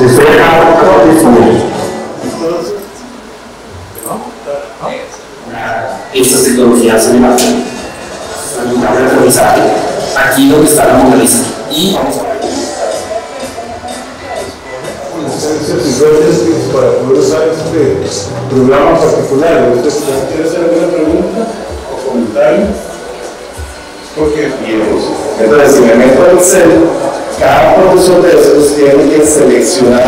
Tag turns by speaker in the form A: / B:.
A: Les voy a dejar todo disponible. Estas tecnologías se van a realizar aquí donde está la Mona Lisa. Y vamos a ver.
B: para poder usar este programa particular. ¿Usted quiere hacer alguna pregunta o comentario? Porque, entonces si me meto al cel, cada profesor de esos tiene que seleccionar